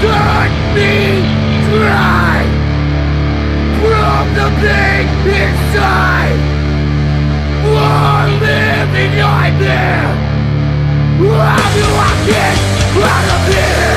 Cut me dry from the pain inside. More living nightmare. I'm you, I get out of here.